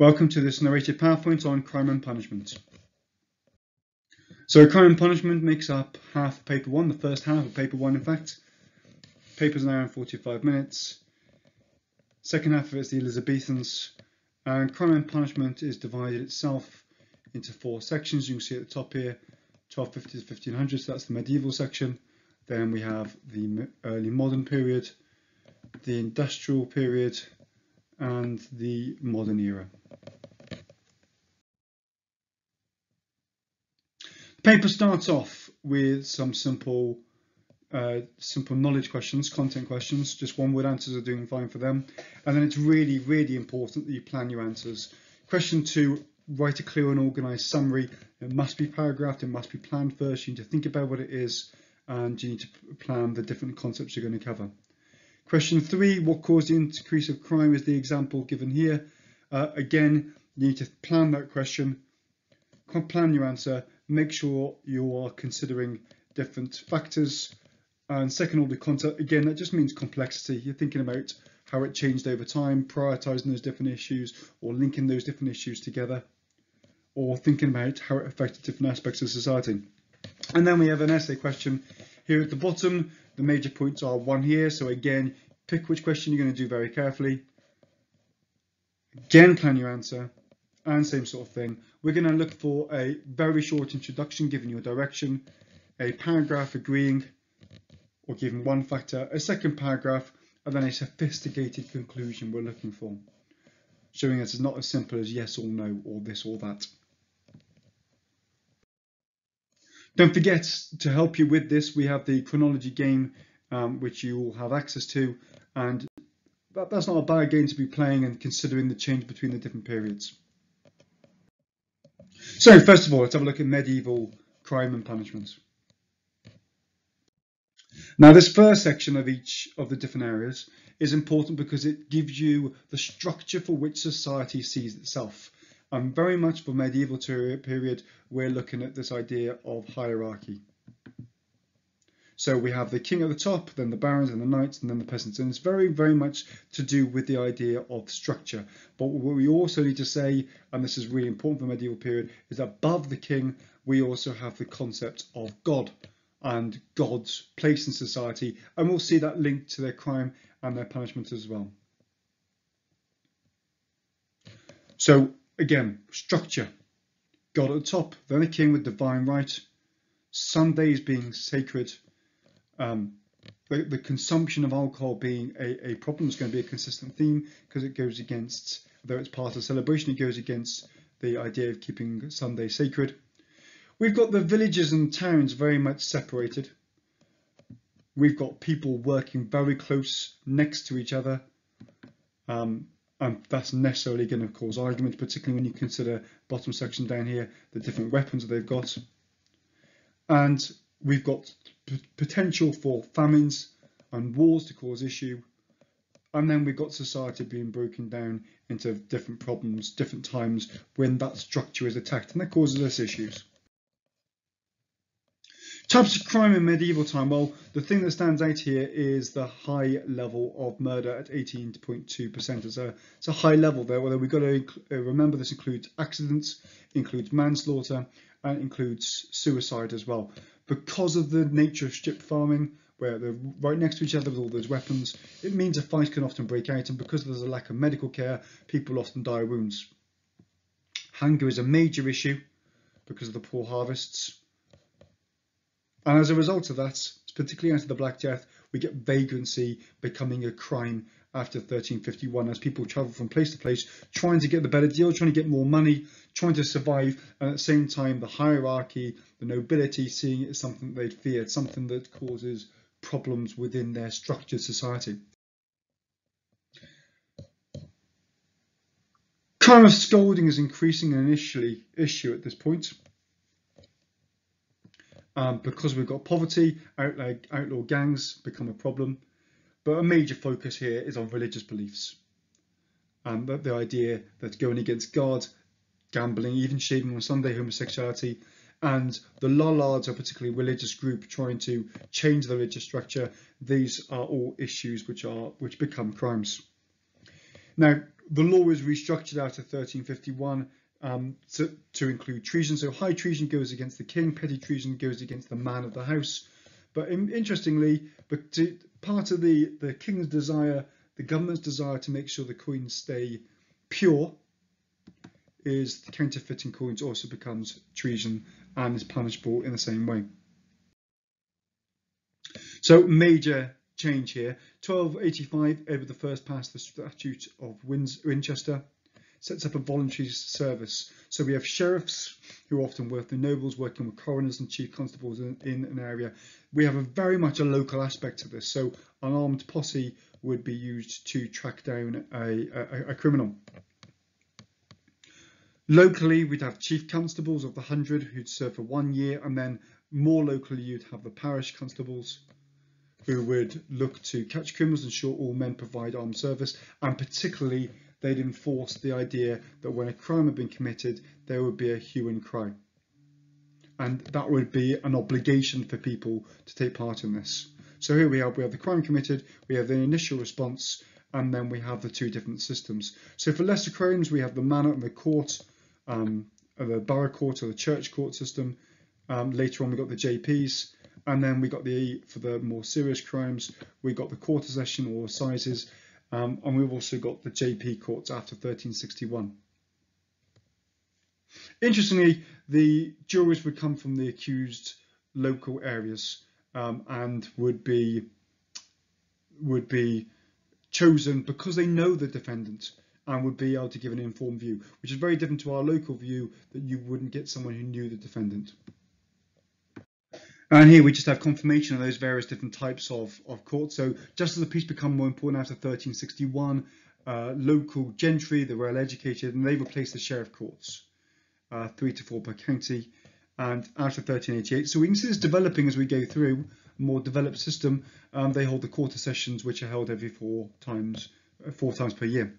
Welcome to this narrated PowerPoint on crime and punishment. So crime and punishment makes up half of paper one, the first half of paper one in fact. Paper's an hour and 45 minutes. Second half of it is the Elizabethans and crime and punishment is divided itself into four sections. You can see at the top here 1250 to 1500, so that's the medieval section. Then we have the early modern period, the industrial period, and the modern era. The paper starts off with some simple uh, simple knowledge questions, content questions, just one word answers are doing fine for them. And then it's really, really important that you plan your answers. Question two, write a clear and organised summary. It must be paragraphed, it must be planned first. You need to think about what it is and you need to plan the different concepts you're going to cover. Question three, what caused the increase of crime is the example given here. Uh, again, you need to plan that question, plan your answer, make sure you are considering different factors. And second order content, again, that just means complexity. You're thinking about how it changed over time, prioritizing those different issues or linking those different issues together, or thinking about how it affected different aspects of society. And then we have an essay question here at the bottom. The major points are one here. So again, pick which question you're going to do very carefully. Again, plan your answer and same sort of thing. We're going to look for a very short introduction giving you a direction, a paragraph agreeing or giving one factor, a second paragraph, and then a sophisticated conclusion we're looking for, showing us it's not as simple as yes or no or this or that. Don't forget to help you with this, we have the chronology game, um, which you will have access to, and that, that's not a bad game to be playing and considering the change between the different periods. So first of all, let's have a look at medieval crime and punishment. Now this first section of each of the different areas is important because it gives you the structure for which society sees itself. And very much for medieval period, we're looking at this idea of hierarchy. So we have the king at the top, then the barons and the knights, and then the peasants. And it's very, very much to do with the idea of structure. But what we also need to say, and this is really important for medieval period, is above the king, we also have the concept of God and God's place in society. And we'll see that linked to their crime and their punishment as well. So Again, structure. God at the top, then a king with divine right, Sundays being sacred, um, the, the, consumption of alcohol being a, a problem is going to be a consistent theme because it goes against, though it's part of celebration, it goes against the idea of keeping Sunday sacred. We've got the villages and towns very much separated. We've got people working very close next to each other. Um, and that's necessarily going to cause arguments, particularly when you consider bottom section down here, the different weapons that they've got. And we've got potential for famines and wars to cause issue. And then we've got society being broken down into different problems, different times when that structure is attacked, and that causes us issues. Types of crime in medieval time. Well, the thing that stands out here is the high level of murder at 18.2%. It's a, it's a high level there. Whether we've got to uh, remember this includes accidents, includes manslaughter, and includes suicide as well. Because of the nature of strip farming, where they're right next to each other with all those weapons, it means a fight can often break out, and because there's a lack of medical care, people often die of wounds. Hunger is a major issue because of the poor harvests and as a result of that, particularly after the Black Death, we get vagrancy becoming a crime after 1351 as people travel from place to place trying to get the better deal, trying to get more money, trying to survive, and at the same time the hierarchy, the nobility seeing it as something they'd feared, something that causes problems within their structured society. Crime of scolding is increasing an initially issue at this point um, because we've got poverty, outlaw, outlaw gangs become a problem. But a major focus here is on religious beliefs. Um, the, the idea that going against God, gambling, even shaving on Sunday, homosexuality, and the Lollards are a particularly religious group trying to change the religious structure. These are all issues which are which become crimes. Now, the law was restructured after 1351 um, to, to include treason. So high treason goes against the king, petty treason goes against the man of the house. But in, interestingly, but to, part of the, the king's desire, the government's desire to make sure the coins stay pure is the counterfeiting coins also becomes treason and is punishable in the same way. So major change here. 1285, Edward I passed the Statute of Winchester, sets up a voluntary service. So we have sheriffs who often work the nobles working with coroners and chief constables in, in an area. We have a very much a local aspect to this. So an armed posse would be used to track down a, a, a criminal. Locally, we'd have chief constables of the hundred who'd serve for one year, and then more locally, you'd have the parish constables who would look to catch criminals, and ensure all men provide armed service, and particularly they'd enforce the idea that when a crime had been committed, there would be a hue and cry. And that would be an obligation for people to take part in this. So here we have, we have the crime committed, we have the initial response, and then we have the two different systems. So for lesser crimes, we have the manor and the court, um, the borough court or the church court system. Um, later on, we got the JPs, and then we got the for the more serious crimes, we got the quarter session or assizes, um, and we've also got the JP courts after 1361. Interestingly, the juries would come from the accused local areas um, and would be would be chosen because they know the defendant and would be able to give an informed view, which is very different to our local view that you wouldn't get someone who knew the defendant. And here we just have confirmation of those various different types of, of courts. So just as the peace become more important after 1361, uh, local gentry, the well educated, and they replaced the sheriff courts, uh, three to four per county, and after 1388. So we can see this developing as we go through a more developed system. Um, they hold the quarter sessions, which are held every four times, uh, four times per year.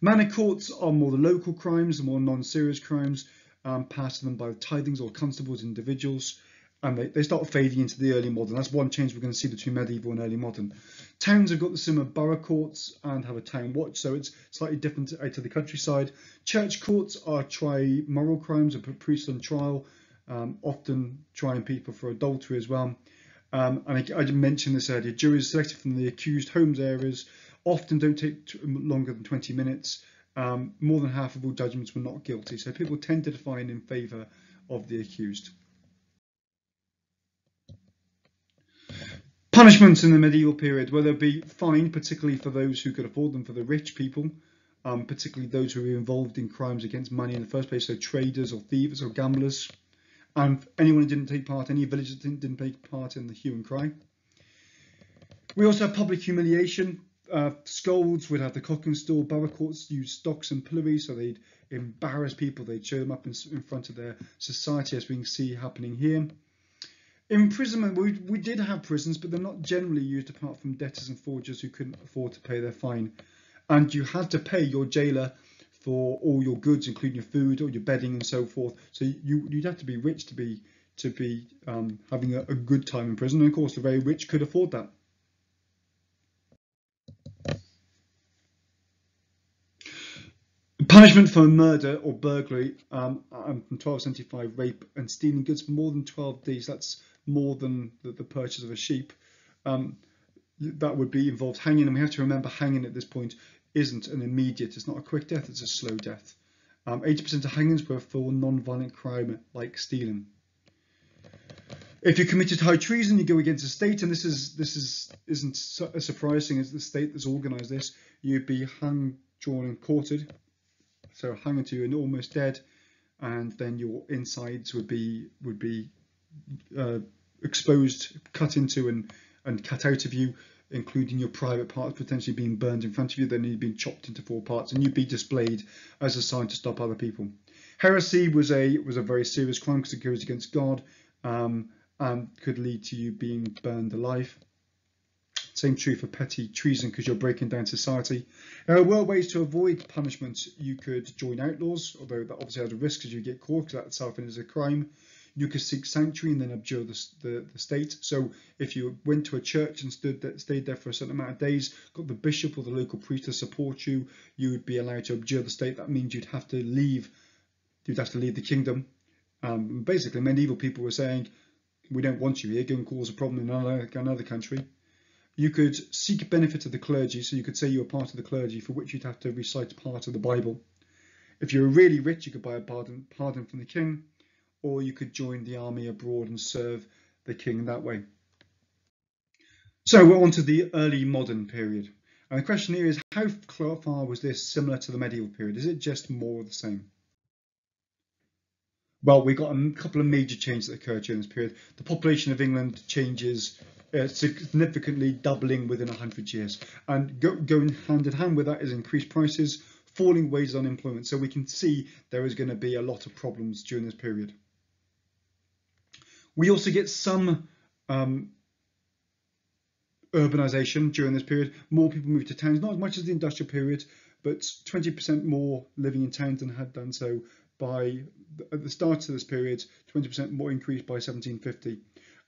Manor courts are more the local crimes, the more non-serious crimes, um, passed to them by tithings or constables, individuals, and they, they start fading into the early modern. That's one change we're going to see between medieval and early modern. Towns have got the similar borough courts and have a town watch, so it's slightly different out to the countryside. Church courts are try moral crimes and put priests on trial, um, often trying people for adultery as well. Um, and I, I mentioned this earlier, juries selected from the accused homes areas often don't take longer than 20 minutes. Um, more than half of all judgments were not guilty, so people tend to find in favour of the accused. Punishments in the medieval period, whether it be fine, particularly for those who could afford them, for the rich people, um, particularly those who were involved in crimes against money in the first place, so traders or thieves or gamblers, and anyone who didn't take part, any villagers didn't, didn't take part in the hue and cry. We also have public humiliation, uh, scolds would have the cock and. Borough courts use stocks and pillories, so they'd embarrass people. They'd show them up in, in front of their society, as we can see happening here. Imprisonment, we, we did have prisons, but they're not generally used apart from debtors and forgers who couldn't afford to pay their fine. And you had to pay your jailer for all your goods, including your food or your bedding and so forth. So you, you'd have to be rich to be to be um, having a, a good time in prison. And of course, the very rich could afford that. Punishment for murder or burglary um, from 1275, rape and stealing goods for more than 12 days, that's more than the, the purchase of a sheep. Um, that would be involved hanging, and we have to remember hanging at this point isn't an immediate, it's not a quick death, it's a slow death. 80% um, of hangings were for non-violent crime like stealing. If you committed high treason, you go against the state, and this is this is isn't as surprising as the state that's organised this. You'd be hung, drawn, and quartered so hung onto you and almost dead, and then your insides would be would be uh, exposed, cut into, and and cut out of you, including your private parts potentially being burned in front of you. Then you'd be chopped into four parts, and you'd be displayed as a sign to stop other people. Heresy was a was a very serious crime because it goes against God, um, and could lead to you being burned alive. Same true for petty treason because you're breaking down society. There were ways to avoid punishment. You could join outlaws, although that obviously has a risk as you get caught because that itself is a crime. You could seek sanctuary and then abjure the, the, the state. So if you went to a church and stood stayed there for a certain amount of days, got the bishop or the local priest to support you, you would be allowed to abjure the state. That means you'd have to leave. You'd have to leave the kingdom. Um, basically, medieval people were saying, "We don't want you here. Go and cause a problem in another, another country." You could seek benefit of the clergy, so you could say you were part of the clergy, for which you'd have to recite part of the Bible. If you were really rich, you could buy a pardon, pardon from the king, or you could join the army abroad and serve the king that way. So we're on to the early modern period. And the question here is, how far was this similar to the medieval period? Is it just more of the same? Well, we got a couple of major changes that occurred during this period. The population of England changes uh, significantly, doubling within 100 years. And go, going hand in hand with that is increased prices, falling wages, unemployment. So we can see there is going to be a lot of problems during this period. We also get some um, urbanization during this period. More people move to towns, not as much as the industrial period, but 20% more living in towns than had done so by at the start of this period, 20% more increase by 1750.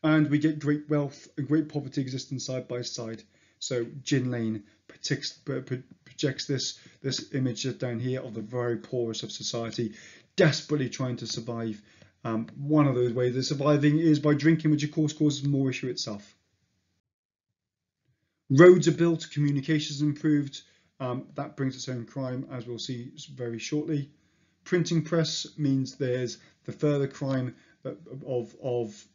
And we get great wealth and great poverty existing side by side. So Gin Lane projects, this, this image down here of the very poorest of society, desperately trying to survive. Um, one of those ways of surviving is by drinking, which of course causes more issue itself. Roads are built, communications improved. Um, that brings its own crime, as we'll see very shortly. Printing press means there's the further crime of, of,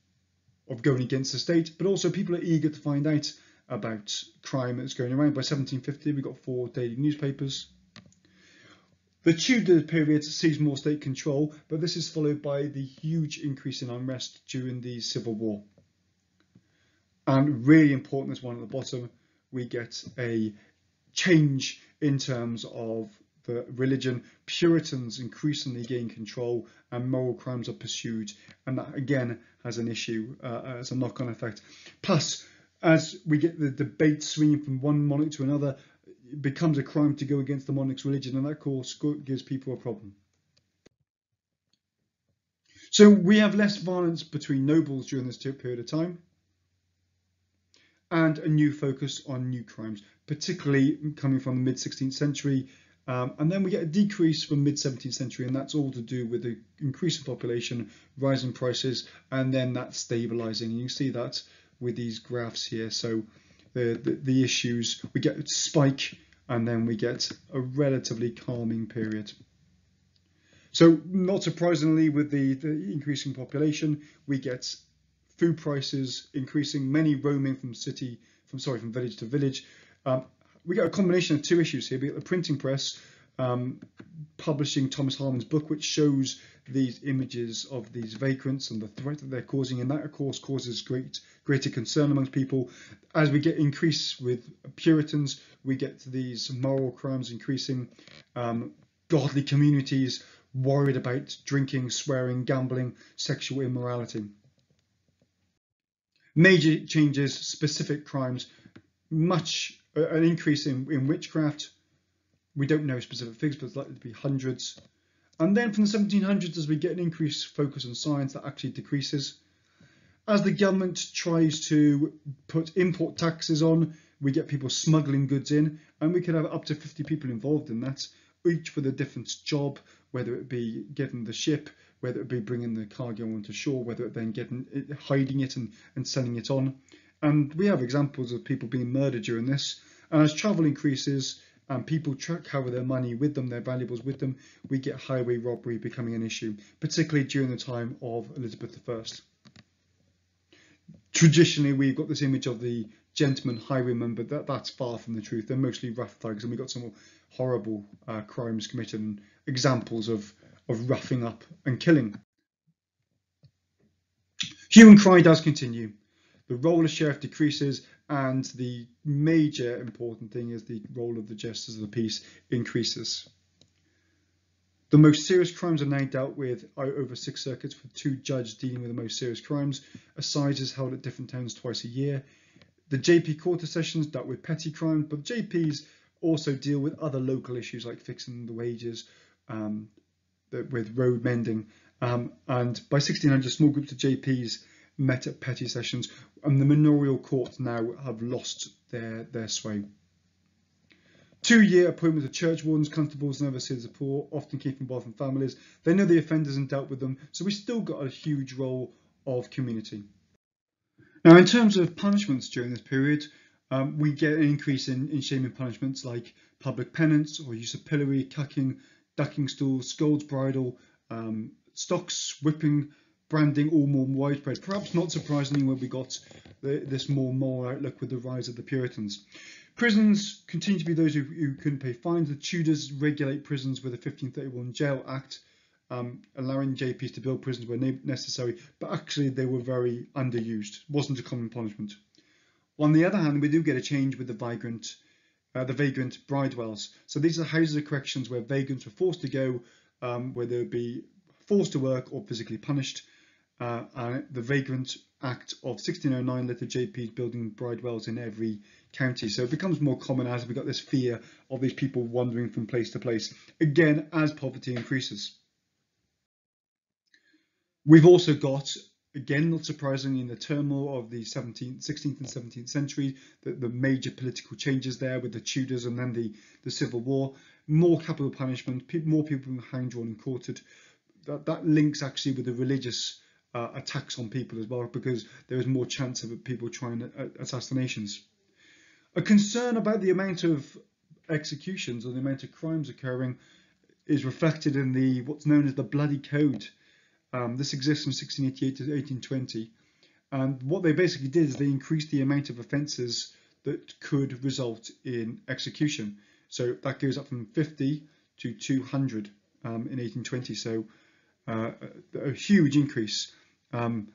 of going against the state, but also people are eager to find out about crime that's going around. By 1750, we've got four daily newspapers. The Tudor period sees more state control, but this is followed by the huge increase in unrest during the Civil War. And really important, this one at the bottom, we get a change in terms of the religion, Puritans increasingly gain control and moral crimes are pursued. And that again has an issue uh, as a knock on effect. Plus, as we get the debate swinging from one monarch to another, it becomes a crime to go against the monarch's religion, and that, of course, gives people a problem. So we have less violence between nobles during this period of time and a new focus on new crimes, particularly coming from the mid 16th century um, and then we get a decrease from mid 17th century, and that's all to do with the increase in population, rising prices, and then that stabilizing. You see that with these graphs here. So the, the, the issues, we get a spike, and then we get a relatively calming period. So not surprisingly, with the, the increasing population, we get food prices increasing, many roaming from city, from sorry, from village to village, um, we get a combination of two issues here. We get the printing press um, publishing Thomas Harman's book, which shows these images of these vagrants and the threat that they're causing, and that of course causes great greater concern amongst people. As we get increase with Puritans, we get to these moral crimes increasing, um, godly communities worried about drinking, swearing, gambling, sexual immorality. Major changes, specific crimes, much an increase in, in witchcraft. We don't know specific figures, but it's likely to be hundreds. And then from the 1700s, as we get an increased focus on science, that actually decreases. As the government tries to put import taxes on, we get people smuggling goods in, and we could have up to 50 people involved in that, each with a different job, whether it be getting the ship, whether it be bringing the cargo onto shore, whether it then getting it, hiding it and, and selling it on. And we have examples of people being murdered during this. And as travel increases and people carry their money with them, their valuables with them, we get highway robbery becoming an issue, particularly during the time of Elizabeth I. Traditionally, we've got this image of the gentleman highwayman, but that, that's far from the truth. They're mostly rough thugs, and we've got some horrible uh, crimes committed and examples of, of roughing up and killing. Hue and cry does continue the role of sheriff decreases and the major important thing is the role of the justice of the peace increases. The most serious crimes are now dealt with over six circuits with two judges dealing with the most serious crimes. Assizes held at different towns twice a year. The JP Quarter Sessions dealt with petty crimes, but JPs also deal with other local issues like fixing the wages, um, with road mending. Um, and by 1600, small groups of JPs met at petty sessions, and the manorial courts now have lost their, their sway. Two-year appointments of church wardens, constables and overseers of poor, often keeping both in families. They know the offenders and dealt with them, so we still got a huge role of community. Now, in terms of punishments during this period, um, we get an increase in, in shaming punishments like public penance or use of pillory, cucking, ducking stools, scolds bridle, um, stocks, whipping, branding, all more widespread. Perhaps not surprisingly when we got the, this more moral outlook with the rise of the Puritans. Prisons continue to be those who, who couldn't pay fines. The Tudors regulate prisons with the 1531 Jail Act, um, allowing JPs to build prisons where necessary, but actually they were very underused. It wasn't a common punishment. On the other hand, we do get a change with the vagrant, uh, the vagrant bridewells. So these are houses of corrections where vagrants were forced to go, um, where they would be forced to work or physically punished. Uh, and the Vagrant Act of 1609 led to JPs building bridewells in every county. So it becomes more common as we've got this fear of these people wandering from place to place. Again, as poverty increases. We've also got, again, not surprisingly, in the turmoil of the 17th, 16th and 17th century, the, the major political changes there with the Tudors and then the, the Civil War, more capital punishment, more people being hanged, drawn and quartered. That, that links actually with the religious uh, attacks on people as well because there is more chance of people trying uh, assassinations. A concern about the amount of executions or the amount of crimes occurring is reflected in the what's known as the Bloody Code. Um, this exists from 1688 to 1820, and what they basically did is they increased the amount of offences that could result in execution. So that goes up from 50 to 200 um, in 1820. So uh, a, a huge increase. Um,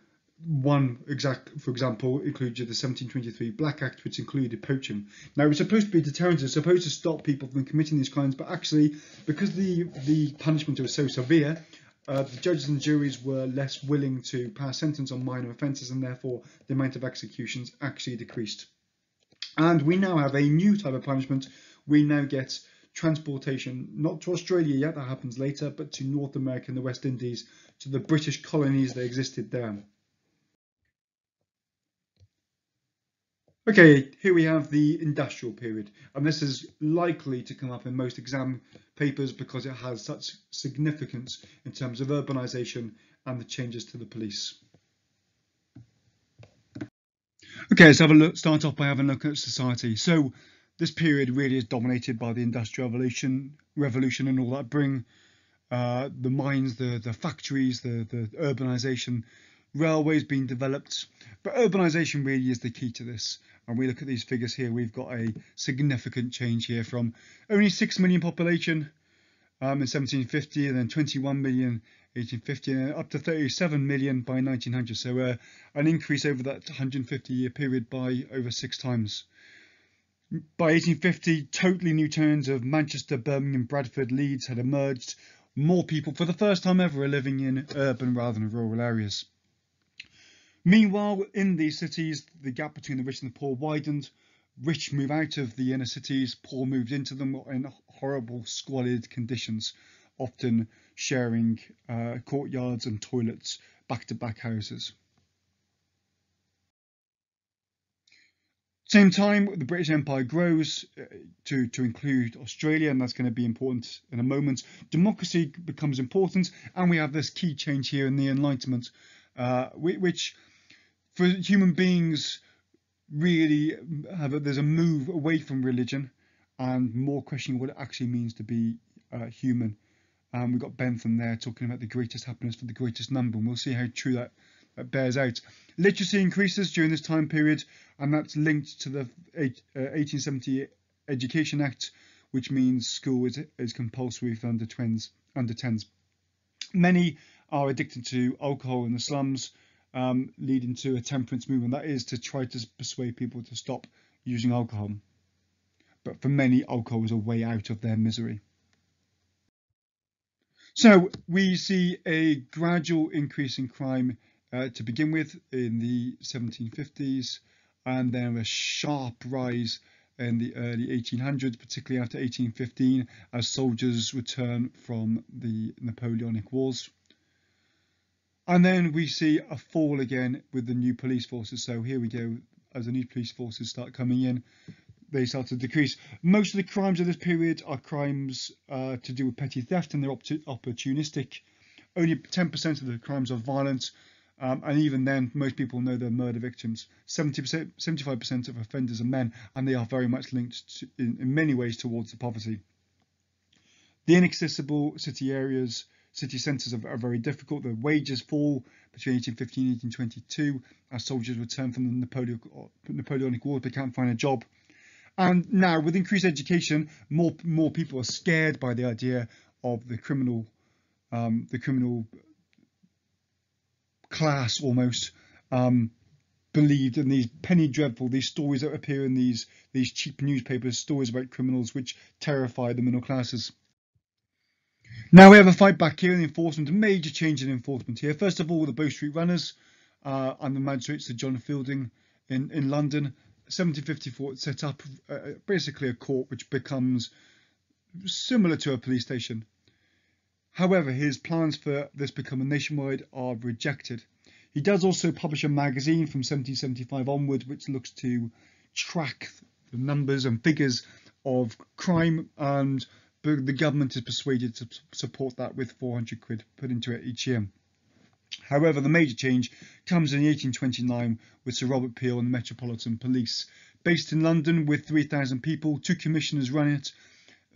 one exact, for example, included the 1723 Black Act, which included poaching. Now, it was supposed to be deterrent, it was supposed to stop people from committing these crimes, but actually, because the, the punishment was so severe, uh, the judges and juries were less willing to pass sentence on minor offences, and therefore the amount of executions actually decreased. And we now have a new type of punishment. We now get transportation, not to Australia yet, that happens later, but to North America and the West Indies, to the British colonies that existed there. Okay, here we have the industrial period, and this is likely to come up in most exam papers because it has such significance in terms of urbanisation and the changes to the police. Okay, let's have a look, start off by having a look at society. So this period really is dominated by the industrial revolution, revolution and all that bring uh, the mines, the the factories, the the urbanisation, railways being developed. But urbanisation really is the key to this. And we look at these figures here, we've got a significant change here from only 6 million population um, in 1750 and then 21 million 1850 and up to 37 million by 1900. So uh, an increase over that 150 year period by over six times. By 1850, totally new towns of Manchester, Birmingham, Bradford, Leeds had emerged. More people, for the first time ever, are living in urban rather than rural areas. Meanwhile, in these cities, the gap between the rich and the poor widened. Rich move out of the inner cities, poor moved into them in horrible, squalid conditions, often sharing uh, courtyards and toilets, back to back houses. Same time, the British Empire grows uh, to, to include Australia, and that's going to be important in a moment. Democracy becomes important, and we have this key change here in the Enlightenment, uh, which for human beings really have a, there's a move away from religion and more questioning what it actually means to be uh, human. Um, we've got Bentham there talking about the greatest happiness for the greatest number, and we'll see how true that, bears out. Literacy increases during this time period, and that's linked to the 1870 uh, Education Act, which means school is, is compulsory for under, twins, under 10s. Many are addicted to alcohol in the slums, um, leading to a temperance movement. That is to try to persuade people to stop using alcohol. But for many, alcohol is a way out of their misery. So we see a gradual increase in crime uh, to begin with in the 1750s and then a sharp rise in the early 1800s, particularly after 1815, as soldiers return from the Napoleonic Wars. And then we see a fall again with the new police forces. So here we go, as the new police forces start coming in, they start to decrease. Most of the crimes of this period are crimes uh, to do with petty theft and they're opportunistic. Only 10% of the crimes are violent, um, and even then, most people know they're murder victims. 70%, 75% of offenders are men, and they are very much linked to, in, in many ways towards the poverty. The inaccessible city areas, city centres are, are, very difficult. The wages fall between 1815 and 1822 as soldiers return from the Napoleonic, Napoleonic War. They can't find a job. And now, with increased education, more more people are scared by the idea of the criminal, um, the criminal class almost um, believed in these penny dreadful these stories that appear in these these cheap newspapers stories about criminals which terrify the middle classes. Now we have a fight back here in the enforcement a major change in enforcement here. First of all the bow street runners uh, and the magistrates of john fielding in in london. 1754 set up uh, basically a court which becomes similar to a police station However, his plans for this becoming nationwide are rejected. He does also publish a magazine from 1775 onward, which looks to track the numbers and figures of crime, and the government is persuaded to support that with 400 quid put into it each year. However, the major change comes in 1829 with Sir Robert Peel and the Metropolitan Police. Based in London with 3,000 people, two commissioners run it,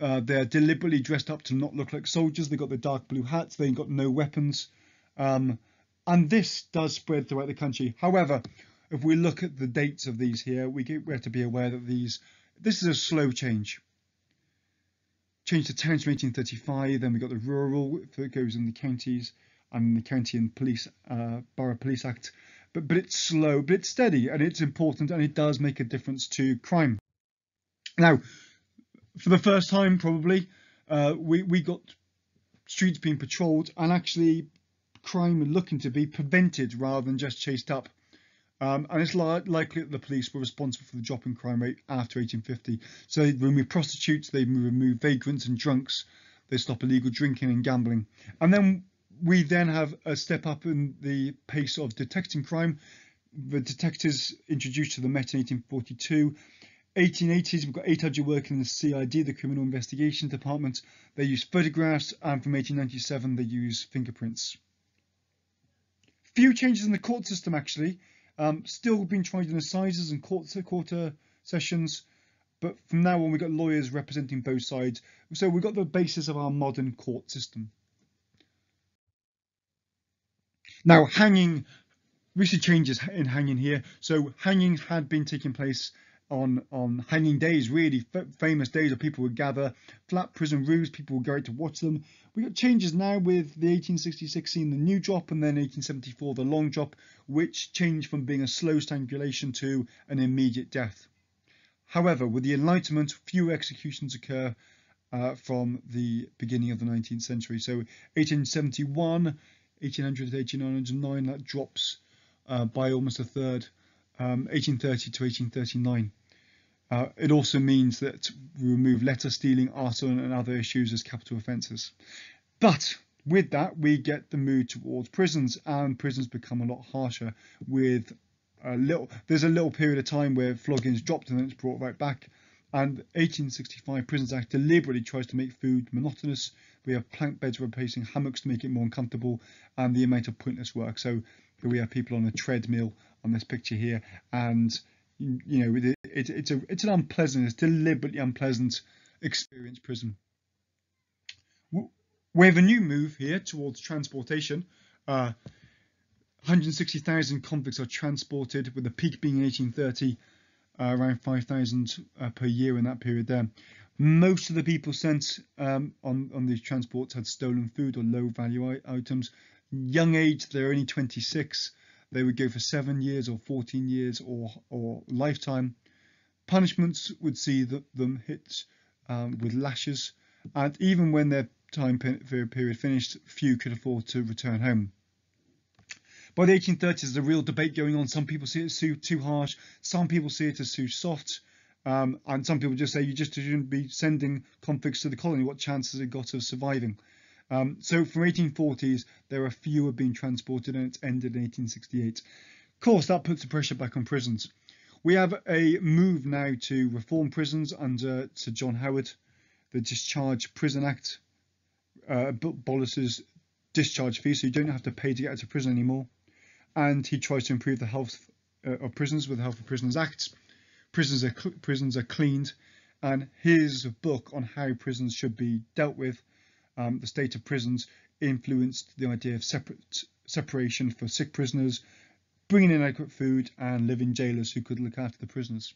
uh, they're deliberately dressed up to not look like soldiers. They've got the dark blue hats. They've got no weapons. Um, and this does spread throughout the country. However, if we look at the dates of these here, we, get, we have to be aware that these this is a slow change. Change to towns from 1835. Then we got the rural that goes in the counties and the county and police uh, borough police act. But but it's slow, but it's steady, and it's important, and it does make a difference to crime. Now, for the first time probably uh, we we got streets being patrolled and actually crime looking to be prevented rather than just chased up. Um, and it's li likely that the police were responsible for the drop in crime rate after 1850. So they remove prostitutes, they remove vagrants and drunks, they stop illegal drinking and gambling. And then we then have a step up in the pace of detecting crime. The detectives introduced to the Met in 1842 1880s, we've got 800 working in the CID, the Criminal Investigation Department. They use photographs, and from 1897, they use fingerprints. Few changes in the court system, actually. Um, still being tried in assizes and court, quarter sessions, but from now on, we've got lawyers representing both sides. So we've got the basis of our modern court system. Now, hanging, see changes in hanging here. So hanging had been taking place on on hanging days, really famous days where people would gather, flat prison roofs, people would go out to watch them. We got changes now with the 1866 scene, the new drop, and then 1874 the long drop, which changed from being a slow strangulation to an immediate death. However, with the Enlightenment, fewer executions occur uh, from the beginning of the 19th century. So 1871, 1800 to 1809, that drops uh, by almost a third. Um, 1830 to 1839. Uh, it also means that we remove letter stealing, arson and other issues as capital offences. But with that, we get the move towards prisons and prisons become a lot harsher with a little, there's a little period of time where flogging's dropped and then it's brought right back. And 1865 Prisons Act deliberately tries to make food monotonous. We have plank beds replacing hammocks to make it more uncomfortable and the amount of pointless work. So we have people on a treadmill on this picture here and you know, it, it, it's a it's an unpleasant, it's deliberately unpleasant experience prison. We have a new move here towards transportation. Uh, 160,000 convicts are transported, with the peak being in 1830, uh, around 5,000 uh, per year in that period there. Most of the people sent um, on, on these transports had stolen food or low value items. Young age, they're only 26 they would go for seven years or 14 years or, or lifetime. Punishments would see the, them hit um, with lashes, and even when their time period finished, few could afford to return home. By the 1830s, there's a real debate going on. Some people see it as too, too harsh, some people see it as too soft. Um, and some people just say you just shouldn't be sending convicts to the colony. What chances have it got of surviving? Um, so from 1840s, there are fewer being transported and it's ended in 1868. Of course, that puts the pressure back on prisons. We have a move now to reform prisons under Sir John Howard. The Discharge Prison Act uh, discharge fees, so you don't have to pay to get out of prison anymore. And he tries to improve the health uh, of prisons with the Health of Prisoners Act. Prisons are prisons are cleaned, and his book on how prisons should be dealt with, um, the state of prisons, influenced the idea of separate separation for sick prisoners, bringing in adequate food, and living jailers who could look after the prisoners.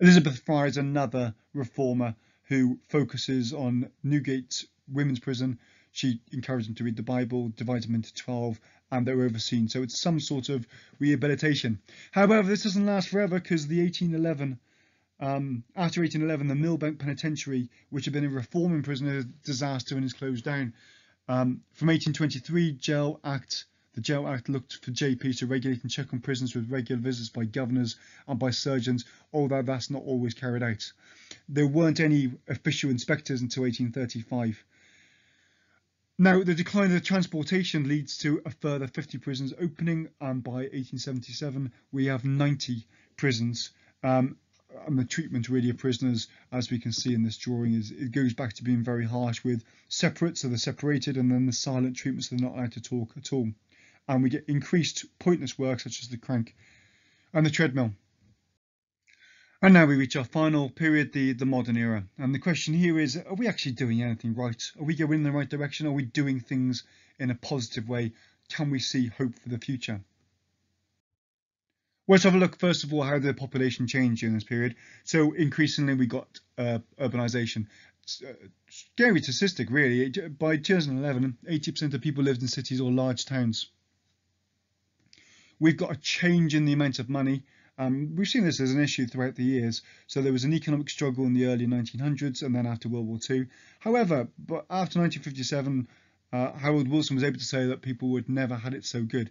Elizabeth Fry is another reformer who focuses on Newgate Women's Prison. She encouraged them to read the Bible, divides them into 12, and they're overseen. So it's some sort of rehabilitation. However, this doesn't last forever because the 1811, um, after 1811, the Millbank Penitentiary, which had been a reforming prison, is a disaster and is closed down. Um, from 1823, Jail Act the Jail Act looked for JPs to regulate and check on prisons with regular visits by governors and by surgeons, although that's not always carried out. There weren't any official inspectors until 1835. Now, the decline of the transportation leads to a further 50 prisons opening, and by 1877, we have 90 prisons. Um, and the treatment really of prisoners, as we can see in this drawing, is it goes back to being very harsh with separate, so they're separated, and then the silent treatment, so they're not allowed to talk at all and we get increased pointless work such as the crank and the treadmill. And now we reach our final period, the, the modern era. And the question here is, are we actually doing anything right? Are we going in the right direction? Are we doing things in a positive way? Can we see hope for the future? Let's have a look first of all how the population changed during this period. So increasingly we got uh, urbanization. Uh, scary statistic really. By 2011, 80% of people lived in cities or large towns. We've got a change in the amount of money. Um, we've seen this as an issue throughout the years. So there was an economic struggle in the early 1900s and then after World War II. However, but after 1957, uh, Harold Wilson was able to say that people would never had it so good.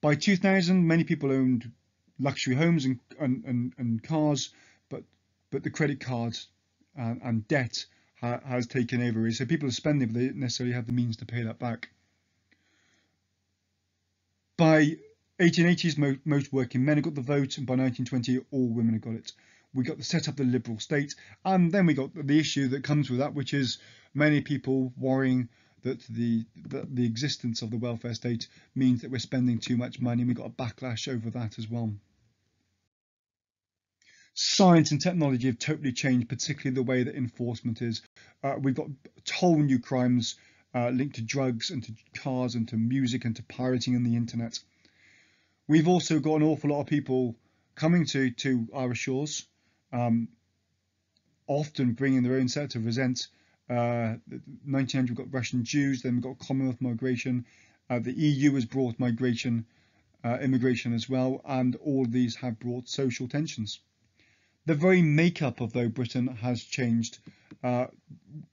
By 2000, many people owned luxury homes and, and, and, and cars, but but the credit cards and, and debt ha, has taken over. So people are spending, but they don't necessarily have the means to pay that back. By 1880s, most, most working men got the vote, and by 1920, all women had got it. We got to set up the liberal state, and then we got the issue that comes with that, which is many people worrying that the that the existence of the welfare state means that we're spending too much money. And we got a backlash over that as well. Science and technology have totally changed, particularly the way that enforcement is. Uh, we've got whole new crimes uh, linked to drugs and to cars and to music and to pirating on the internet. We've also got an awful lot of people coming to, to our shores, um, often bringing their own set of resent. Uh, 1900 we've got Russian Jews, then we've got Commonwealth migration. Uh, the EU has brought migration, uh, immigration as well, and all these have brought social tensions. The very makeup of though Britain has changed. Uh,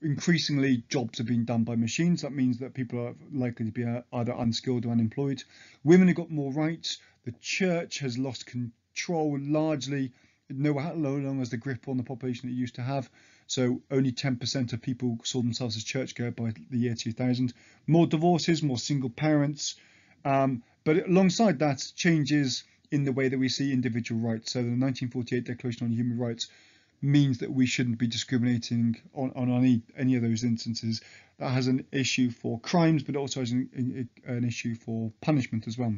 increasingly, jobs are being done by machines. That means that people are likely to be uh, either unskilled or unemployed. Women have got more rights. The church has lost control largely. No, no longer has the grip on the population it used to have. So only 10% of people saw themselves as church churchgoer by the year 2000. More divorces, more single parents. Um, but alongside that, changes in the way that we see individual rights. So the 1948 Declaration on Human Rights means that we shouldn't be discriminating on, on any, any of those instances. That has an issue for crimes, but also has an, an issue for punishment as well.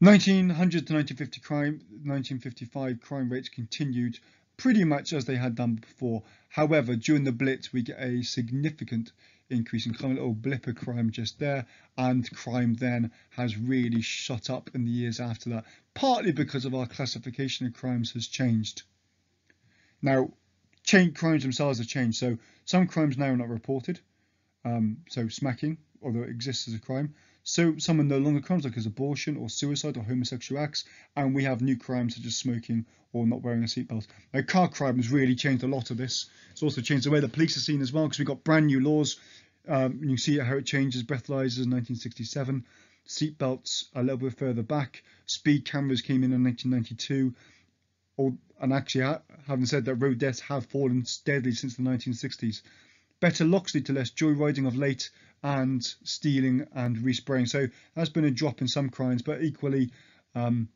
1900 to 1950 crime, 1955 crime rates continued pretty much as they had done before. However, during the Blitz, we get a significant increase in crime, a little blip of crime just there, and crime then has really shot up in the years after that, partly because of our classification of crimes has changed. Now, change, crimes themselves have changed, so some crimes now are not reported, um, so smacking, although it exists as a crime. So some are no longer crimes like as abortion or suicide or homosexual acts, and we have new crimes such as smoking or not wearing a seatbelt. Now, car crime has really changed a lot of this. It's also changed the way the police are seen as well because we've got brand new laws. Um, you see how it changes. Breathalyzers in 1967. seat belts a little bit further back. Speed cameras came in in 1992. Or, and actually, having said that, road deaths have fallen steadily since the 1960s. Better locks lead to less joyriding of late and stealing and respraying. So there's been a drop in some crimes, but equally, um,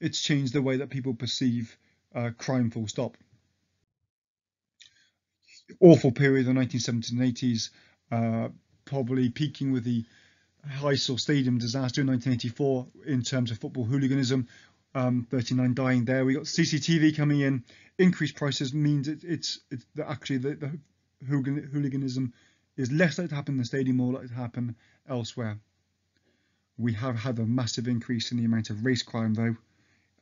it's changed the way that people perceive uh, crime full stop. Awful period the 1970s and 80s, uh, probably peaking with the Heysel Stadium disaster in 1984 in terms of football hooliganism. Um, 39 dying there. We got CCTV coming in. Increased prices means it, it's it's actually the, the hooliganism is less likely to happen in the stadium, more likely to happen elsewhere. We have had a massive increase in the amount of race crime though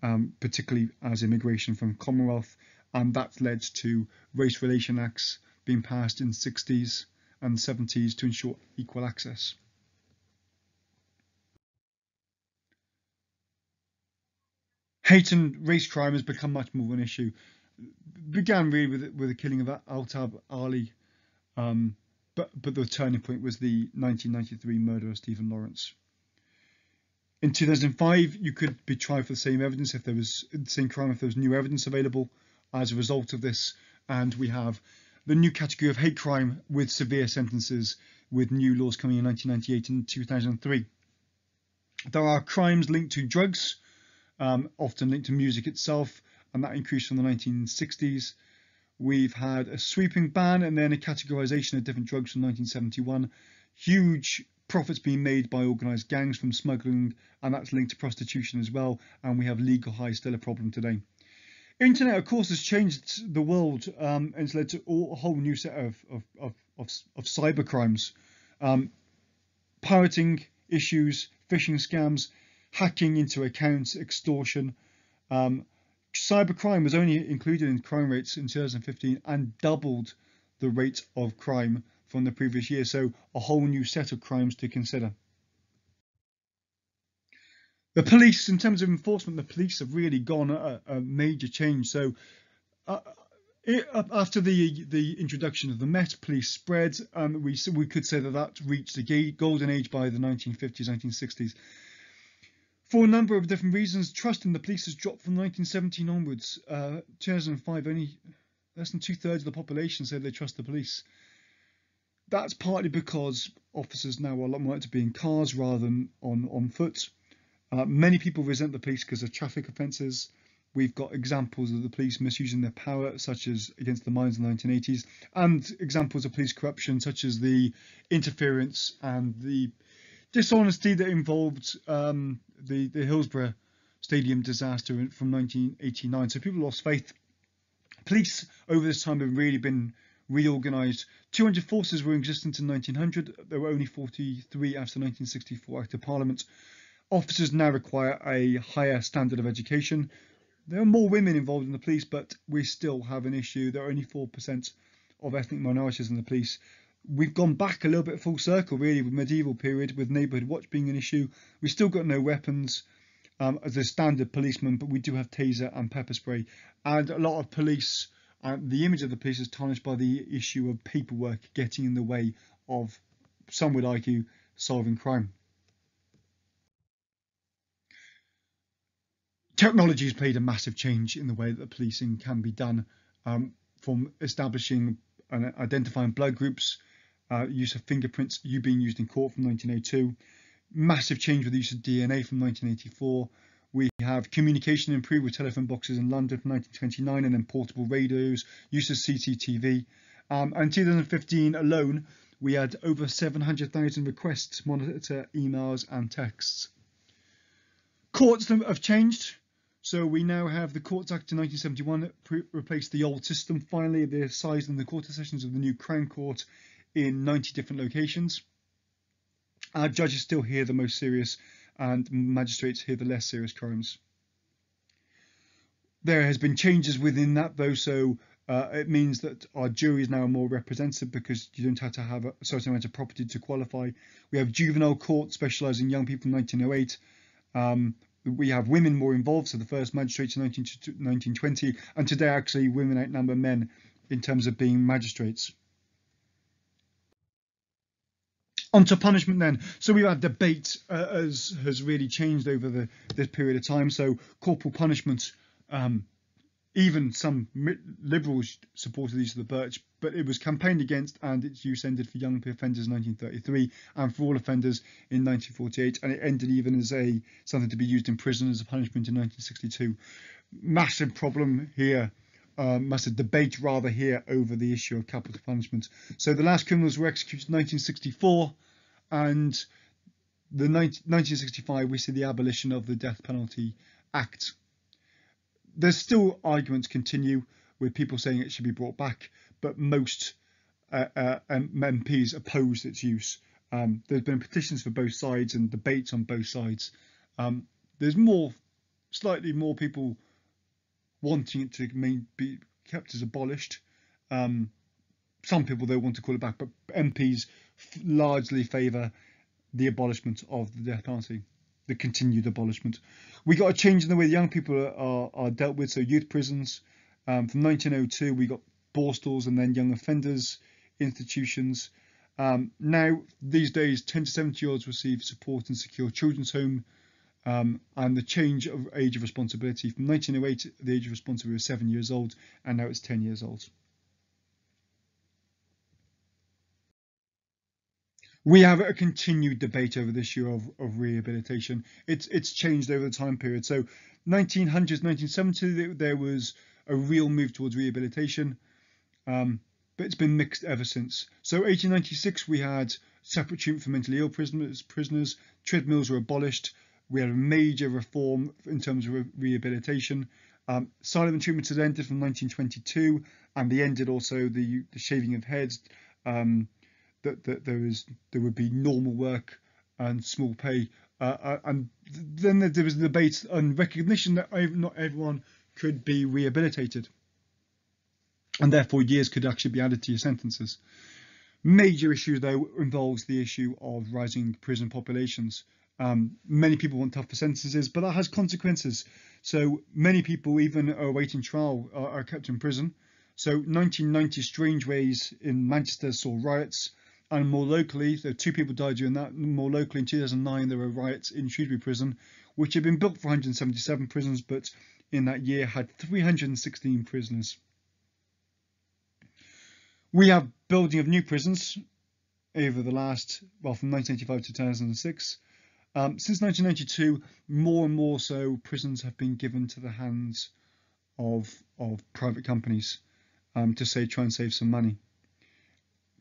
um, particularly as immigration from Commonwealth, and that's led to race relation acts being passed in the 60s and 70s to ensure equal access. Hate and race crime has become much more of an issue. It began really with with the killing of Altab Ali, um, but but the turning point was the 1993 murder of Stephen Lawrence. In 2005, you could be tried for the same evidence if there was the same crime if there was new evidence available as a result of this. And we have the new category of hate crime with severe sentences with new laws coming in 1998 and 2003. There are crimes linked to drugs, um, often linked to music itself, and that increased from the 1960s. We've had a sweeping ban and then a categorization of different drugs from 1971. Huge profits being made by organised gangs from smuggling, and that's linked to prostitution as well. And we have legal highs still a problem today. Internet, of course, has changed the world um, and it's led to a whole new set of of of, of, of cyber crimes, um, pirating issues, phishing scams, hacking into accounts, extortion. Um, cybercrime was only included in crime rates in 2015 and doubled the rate of crime from the previous year, so a whole new set of crimes to consider. The police, in terms of enforcement, the police have really gone a, a major change. So uh, it, after the the introduction of the Met Police spread, um, we we could say that that reached a golden age by the 1950s, 1960s. For a number of different reasons, trust in the police has dropped from 1917 onwards. Uh, 2005, only less than two thirds of the population said they trust the police. That's partly because officers now are a lot more to be in cars rather than on, on foot. Uh, many people resent the police because of traffic offences. We've got examples of the police misusing their power, such as against the mines in the 1980s, and examples of police corruption, such as the interference and the dishonesty that involved um, the, the Hillsborough Stadium disaster from 1989. So people lost faith. Police over this time have really been reorganised. 200 forces were in existence in 1900. There were only 43 after 1964 Act of Parliament. Officers now require a higher standard of education. There are more women involved in the police, but we still have an issue. There are only 4% of ethnic minorities in the police. We've gone back a little bit full circle, really, with medieval period, with neighbourhood watch being an issue. We've still got no weapons um, as a standard policeman, but we do have taser and pepper spray. And a lot of police uh, the image of the police is tarnished by the issue of paperwork getting in the way of, some would argue, solving crime. Technology has played a massive change in the way that policing can be done, um, from establishing and identifying blood groups, uh, use of fingerprints, you being used in court from 1902, massive change with the use of DNA from 1984, we have communication improved with telephone boxes in London from 1929 and then portable radios, use of CCTV. Um, and 2015 alone, we had over 700,000 requests to monitor emails and texts. Courts have changed. So we now have the Courts Act in 1971 that replaced the old system. Finally, the assizes and the quarter sessions of the new Crown Court in 90 different locations. Our judges still hear the most serious and magistrates hear the less serious crimes. There has been changes within that though, so uh, it means that our jury is now more representative because you don't have to have a certain amount of property to qualify. We have juvenile court specialising young people in 1908. Um, we have women more involved, so the first magistrates in 19, 1920, and today actually women outnumber men in terms of being magistrates. On to punishment then. So we've had debate uh, as has really changed over the this period of time. So corporal punishment, um, even some liberals supported the use of the birch, but it was campaigned against and its use ended for young offenders in 1933 and for all offenders in 1948, and it ended even as a something to be used in prison as a punishment in 1962. Massive problem here. Um, massive debate rather here over the issue of capital punishment. So the last criminals were executed in 1964 and the 19, 1965 we see the abolition of the Death Penalty Act there's still arguments continue with people saying it should be brought back, but most uh, uh, MPs oppose its use. Um, there's been petitions for both sides and debates on both sides. Um, there's more, slightly more people wanting it to main, be kept as abolished. Um, some people they want to call it back, but MPs largely favour the abolishment of the death penalty the continued abolishment. We got a change in the way young people are, are dealt with. So youth prisons um, from 1902, we got borstals and then young offenders institutions. Um, now, these days, 10 to 70 year olds receive support in secure children's home. Um, and the change of age of responsibility from 1908, the age of responsibility was seven years old, and now it's 10 years old. We have a continued debate over the issue of, of rehabilitation. It's it's changed over the time period. So 1900s, 1970s, there was a real move towards rehabilitation, um, but it's been mixed ever since. So 1896, we had separate treatment for mentally ill prisoners. Prisoners treadmills were abolished. We had a major reform in terms of re rehabilitation. Um, silent treatment had ended from 1922, and they ended also the, the shaving of heads. Um, that, that there is there would be normal work and small pay. Uh, uh, and then there was the debate and recognition that not everyone could be rehabilitated, and therefore years could actually be added to your sentences. Major issue though involves the issue of rising prison populations. Um, many people want tougher sentences, but that has consequences. So many people, even awaiting trial, are, are kept in prison. So 1990 Strangeways in Manchester saw riots and more locally, two people died during that. More locally, in 2009, there were riots in Shrewsbury Prison, which had been built for 177 prisons, but in that year had 316 prisoners. We have building of new prisons over the last, well, from 1985 to 2006. Um, since 1992, more and more so prisons have been given to the hands of, of private companies um, to say try and save some money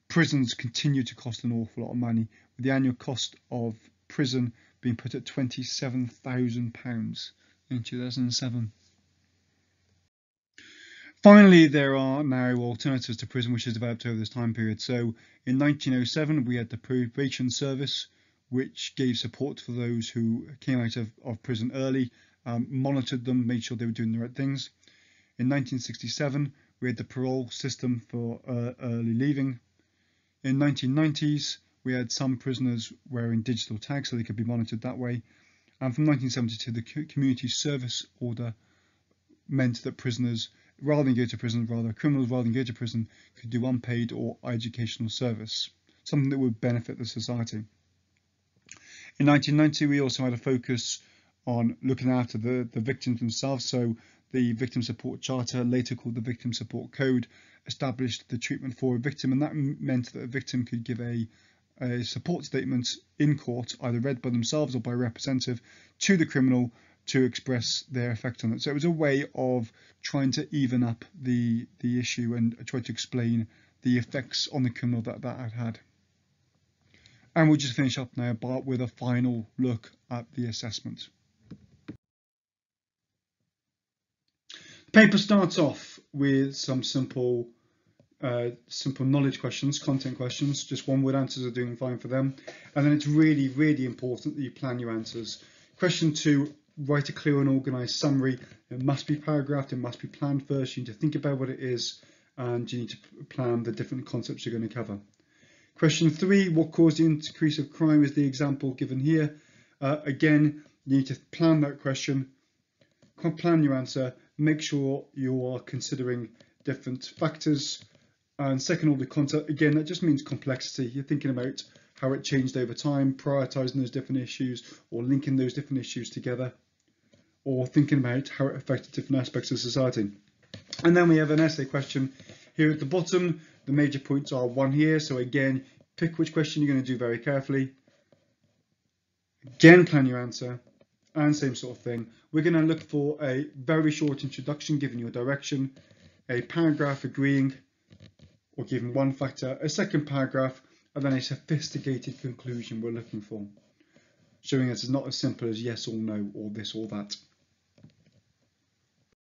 prisons continue to cost an awful lot of money, with the annual cost of prison being put at £27,000 in 2007. Finally, there are now alternatives to prison which has developed over this time period. So in 1907, we had the probation service, which gave support for those who came out of, of prison early, um, monitored them, made sure they were doing the right things. In 1967, we had the parole system for uh, early leaving, in 1990s, we had some prisoners wearing digital tags so they could be monitored that way. And from 1972, the community service order meant that prisoners, rather than go to prison, rather criminals, rather than go to prison, could do unpaid or educational service, something that would benefit the society. In 1990, we also had a focus on looking after the, the victims themselves. So the Victim Support Charter, later called the Victim Support Code, established the treatment for a victim, and that meant that a victim could give a, a support statement in court, either read by themselves or by a representative, to the criminal to express their effect on it. So it was a way of trying to even up the the issue and try to explain the effects on the criminal that that had had. And we'll just finish up now with a final look at the assessment. Paper starts off with some simple uh, simple knowledge questions, content questions, just one word answers are doing fine for them. And then it's really, really important that you plan your answers. Question two, write a clear and organised summary. It must be paragraphed, it must be planned first. You need to think about what it is and you need to plan the different concepts you're going to cover. Question three, what caused the increase of crime is the example given here. Uh, again, you need to plan that question, plan your answer, make sure you are considering different factors and second order content, again, that just means complexity. You're thinking about how it changed over time, prioritizing those different issues or linking those different issues together, or thinking about how it affected different aspects of society. And then we have an essay question here at the bottom. The major points are one here. So again, pick which question you're going to do very carefully. Again, plan your answer and same sort of thing. We're going to look for a very short introduction giving you a direction, a paragraph agreeing or giving one factor, a second paragraph, and then a sophisticated conclusion we're looking for, showing us it's not as simple as yes or no or this or that.